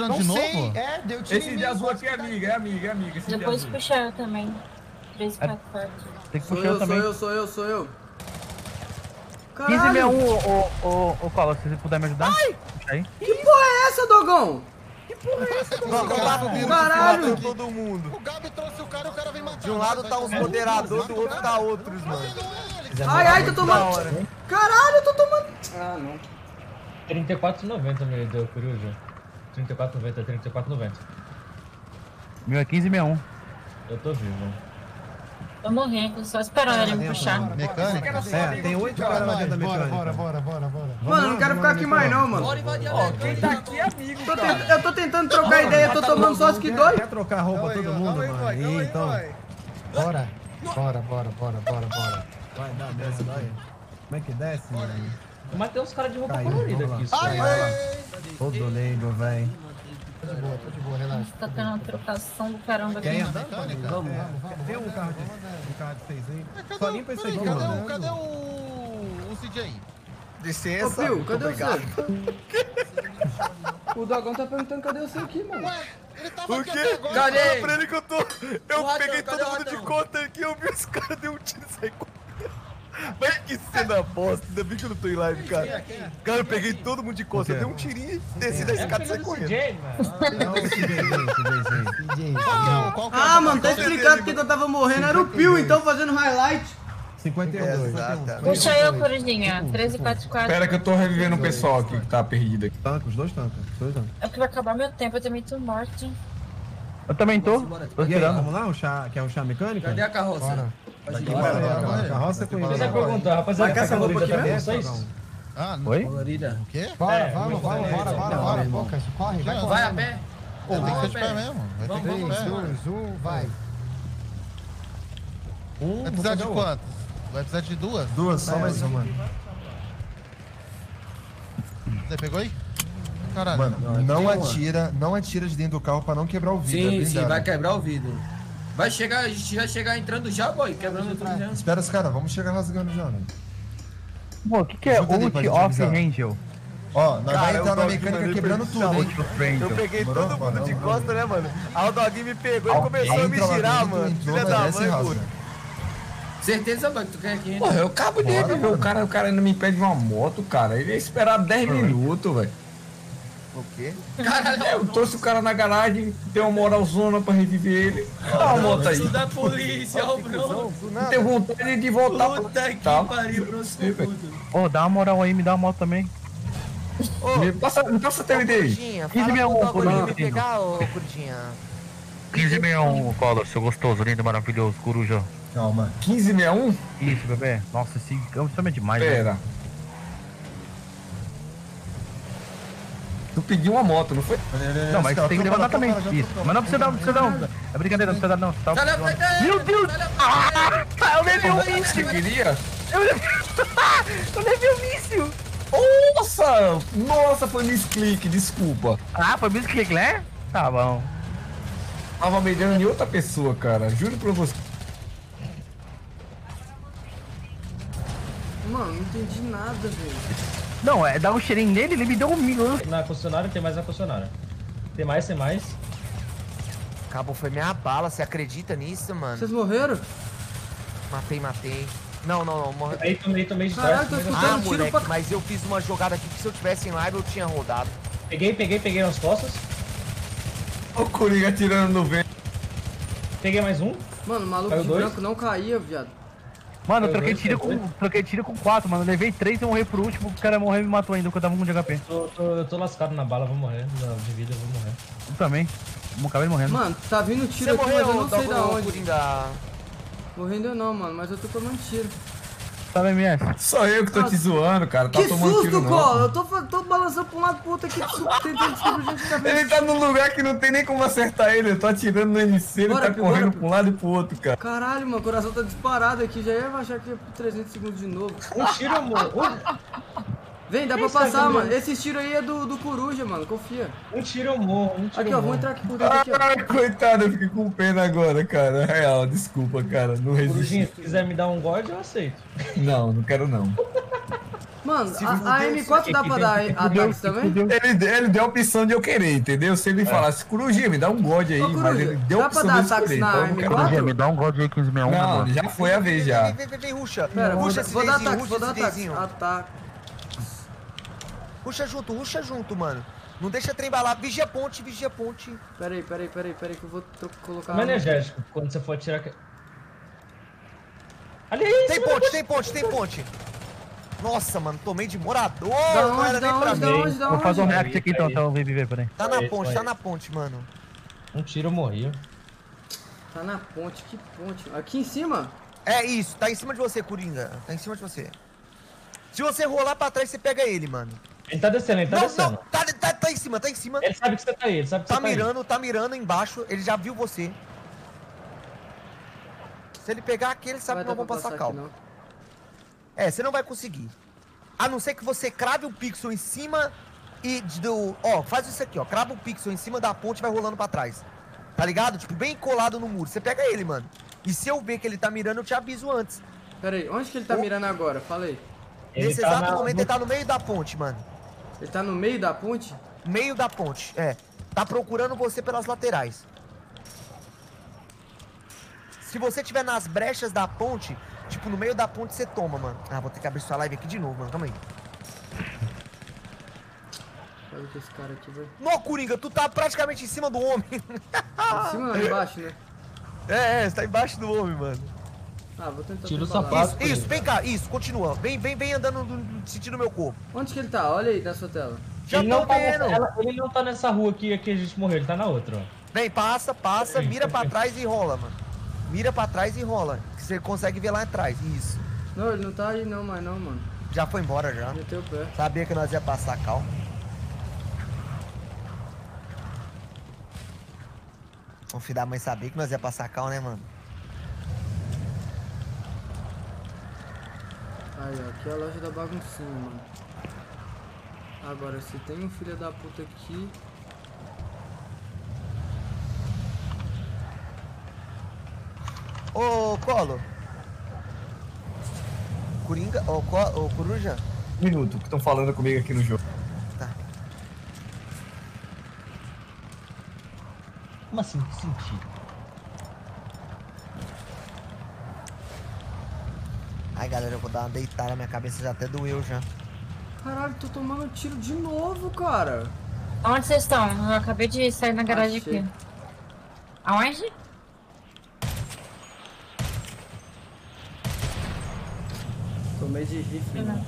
Não de sei, novo? é, deu tiro Esse de azul aqui é que- amiga, é amiga, é amiga. Esse de Depois azul. puxar eu também. 3, 4, 4. Tem que Sou puxar eu, sou também. eu, sou eu, sou eu. 1561, ô, ô, ô, Cola, se você puder me ajudar. Puxa aí. Que porra é essa, Dogão? Caralho! todo mundo. O Gabi trouxe o cara e o cara vem matar. De um lado tá os moderadores, do outro tá outros, mano. Ai, ai, tô tomando. Caralho, eu tô tomando. Ah, não. 34,90 me deu, Coruja. 34,90, 34,90. Meu é 1561. Eu tô vivo. Tô morrendo, só esperando ele me puxar. Mecânica? É, tem oito caras lá dentro da Bora, mecânica. bora, bora, bora, bora. Mano, não quero ficar aqui mais não, mano. Ó, quem tá aqui é amigo, Eu tô tentando trocar ideia, tô tomando só os que dois. Quer trocar a roupa todo mundo, mano? Então. Bora. Bora, bora, bora, bora, bora. Vai, dá, desce, vai. Como é que desce, mano? Eu matei uns caras de roupa Caiu, colorida aqui. Vai lá. Todo leigo, véi. Tô de boa, tô de boa, relaxa. Tá tendo uma trocação do caramba aqui. Quer? Mecânica? Vamos, É, vamos. vamos, Tem um carro de um carro de seis aí. Cadê Só o- limpa aí, cadê o, cadê o, o CJ? Ô, Licença. Pio, cadê Obrigado. você? O Dogão tá perguntando cadê você aqui, mano. Ué, ele tava Por aqui quê? agora. Cadê? Pra ele que eu tô. Eu O peguei todo o mundo de conta aqui, eu vi os caras deu um tiro e saí correndo. Mas que cena bosta, ainda bem que eu não tô em live, cara. Cara, eu peguei todo mundo de conta, eu dei um tirinho e desci da É escada e saí do correndo. CJ, mano. Que é que é o- Ah, mano, tá explicado porque eu tava morrendo. Era o Pio, então, fazendo highlight. 52. Exatamente. Puxa eu, Corujinha. 13, 4, 4. Espera que eu tô revivendo o pessoal aqui que tá perdido aqui. Tanca, os dois tancam, os dois tancam. É porque vai acabar meu tempo, eu também tô morto. Eu também tô. Tô esperando. vamos lá, o chá, quer um chá mecânico? Cadê a carroça? Bora. Bora. A carroça é com ele. é perguntar, rapaziada, com essa roupa aqui mesmo? Dogão? Ah, não. Oi? Colorida. O quê? Bora, É, vamos, vamos, bora, bora, bora. Poucas, corre, vai Vai a pé? Pô, tem que ser de pé mesmo. Vai ter que ser de vamos, pé. vamos. Dois, um, vai. Um, Vai precisar de quantas? Vai precisar de duas? Duas, só mais uma. Você pegou aí? Caralho. Mano, não atira, não atira de dentro do carro pra não quebrar o vidro. é Sim, sim, vai quebrar o vidro. Vai chegar, a gente vai chegar entrando já, boy. Quebrando tudo já. Espera os caras, vamos chegar rasgando já, mano. Pô, o que, que é Ajuda ali pra Ult gente Off avisar. Angel? Ó, nós o entrar na mecânica mano, quebrando tudo, hein? Eu peguei Demorou? todo Bora, mundo de vamos. costa, né, mano? Aí o Dog me pegou e começou a me lá girar, dentro, mano. entrou, Filha nós da desce e mãe, rasga. puro. Certeza, boy, que tu quer aqui. Porra, eu acabo de reviver o cara, o cara ainda me pede uma moto, cara. Ele ia esperar 10 minutos, velho. O quê? Caralho, Eu trouxe o cara na garagem, dei uma moralzona pra reviver ele. Dá uma moto aí. Da polícia, ó, Bruno. Não tenho vontade de voltar pra Puta que Tá. pariu, Bruno. Ô, dá uma moral aí, me dá uma moto também. Me passa, me passa teu ID aí. Curtinha, 15 fala mil, pro Dog Curtinha. me pegar, ô Curtinha. 1561, Cola, seu gostoso, lindo, maravilhoso, coruja. Calma. 1561? Isso, bebê. Nossa, esse câmbio é demais, velho. Pera. Tu pediu uma moto, não foi? Não, mas tem que levantar também. Isso. Mas não precisa dar, não precisa dar. um- É brincadeira, não precisa dar, não. Tá Meu Deus! Ah, eu levei um Você míssil! queria? Eu levei, eu levei um míssil! Nossa! Nossa, foi misclick, desculpa. Ah, foi que né? Tá bom. Tava mirando em outra pessoa, cara. Juro pra você. Mano, não entendi nada, velho. Não, é dar um cheirinho nele, ele me deu um míssil. Na concessionária tem mais na concessionária. Tem mais, tem mais. Cabo foi minha bala, você acredita nisso, mano? Vocês morreram? Matei, matei. Não, não, não. Morre... Aí tomei, tomei de Caralho, trás. escutando Ah, moleque, pra- mas eu fiz uma jogada aqui que se eu tivesse em live eu tinha rodado. Peguei, peguei, peguei nas costas. O Coringa atirando no vento. Peguei mais um. Mano, o maluco Caiu de dois? branco não caía, viado. Mano, eu Eu troquei tiro eu com. Troquei tiro com 4, mano. Eu levei 3 e eu morri por último. O cara morreu e me matou ainda, porque eu tava com um de HP. Tô, tô, eu tô lascado na bala, vou morrer. Não, de vida, eu vou morrer. Eu também. Vamos acabar morrendo. Mano, tá vindo tiro Você aqui, mas eu morreu, não sei da Dog, onde. Morrendo não, mano, mas eu tô tomando tiro. Sabe, MS? Só eu que tô te zoando, cara. Tá que tomando tiro susto. Cola! Eu tô, tô balançando pra um lado pro outro aqui, tentando descobrir onde tá Ele vendo. tá num lugar que não tem nem como acertar ele. Eu tô atirando no MC, ele tá correndo bora, pra um lado e pro outro, cara. Caralho, mano, o coração tá disparado aqui. Já ia achar que ia por 300 segundos de novo. Um tiro, amor. Um, Vem, dá pra tá passar, mano. Esse tiro aí é do, do coruja, mano. Confia. um tiro, eu morro. Um tiro, Aqui, eu ó. Vou morro. entrar aqui por dentro aqui, ó. Ai, coitado, eu fiquei com pena agora, cara. Real, desculpa, cara. Não Corujinha, resisti. se quiser me dar um God, eu aceito. Não, não quero não. Mano, Se a, a fudeu, M4 dá pra dar ataques também? Ele, ele deu a opção de eu querer, entendeu? Se ele falasse, Corujinha, me dá um God aí, Ô, mas Coruja, ele deu a dá pra opção dar de eu ataques escolher, na então eu M4? Me dá um God aí 1561 Não, agora. já foi a vez já. Vem, vem, vem, vem, ruxa. Pera, vou, vou dar ataques, vou dar. Jayzinho. Ataque. Ruxa junto, ruxa junto, mano. Não deixa trembalar. Vigia a ponte, vigia a ponte. Pera aí, pera aí, pera aí, pera aí que eu vou colocar... Toma energético, quando você for atirar... que- Ali aí, Tem ponte, tem ponte, tem ponte. Nossa, mano, tomei de morador. Da não onde, era da nem pra onde, da mim. onde, da Vou fazer um onde? react aqui então, então vem viver, peraí. Tá na ponte, tá na ponte, mano. Um tiro eu morri. Tá na ponte, que ponte? Aqui em cima? É isso, tá em cima de você, Coringa. Tá em cima de você. Se você rolar pra trás, você pega ele, mano. Ele tá descendo, ele tá não, descendo. não, tá, tá, tá em cima, tá em cima. Ele sabe que você tá aí, ele sabe que Tá você tá aí. mirando, tá mirando embaixo. Ele já viu você. Se ele pegar aqui, ele sabe Vai que vamos pra passar passar calma. não. É, você não vai conseguir. A não ser que você crave o pixel em cima e do. Ó, faz isso aqui, ó. Crava o pixel em cima da ponte e vai rolando pra trás. Tá ligado? Tipo, bem colado no muro. Você pega ele, mano. E se eu ver que ele tá mirando, eu te aviso antes. Pera aí, onde que ele tá Ô. mirando agora? Ele Nesse tá exato na- momento, no- ele tá no meio da ponte, mano. Ele tá no meio da ponte? Meio da ponte, é. Tá procurando você pelas laterais. Se você tiver nas brechas da ponte, tipo, no meio da ponte, você toma, mano. Ah, vou ter que abrir sua live aqui de novo, mano. Calma aí. Olha que esse cara aqui, velho. Nó, Coringa, tu tá praticamente em cima do homem. Em cima ou embaixo, né? É, é, você tá embaixo do homem, mano. Ah, vou tentar Tira o sapato. Isso, isso, vem cá, isso, continua. Vem, vem, vem andando no, sentido do meu corpo. Onde que ele tá? Olha aí na sua tela. Já ele, não tá vendo. nessa, ela- ele não tá nessa rua aqui que a gente morreu, ele tá na outra, ó. Vem, passa, passa, mira pra trás e rola, mano. Mira pra trás e rola. Que você consegue ver lá atrás. Isso. Não, ele não tá aí não, mais não, mano. Já foi embora já. Meteu o pé. Sabia que nós ia passar calma. O filho da mãe sabia que nós ia passar calma, né, mano? Aí, ó, aqui é a loja da baguncinha, mano. Agora, se tem um filho da puta aqui... Ô, Colo. Coringa, ô, Co- ô, Coruja. Um minuto, que estão falando comigo aqui no jogo. Como assim? Que sentido? Ai, galera, eu vou dar uma deitada, minha cabeça já até doeu já. Caralho, tô tomando tiro de novo, cara. Onde vocês estão? Eu acabei de sair na garagem Achei. aqui. Aonde? Tomei de rifle, mano.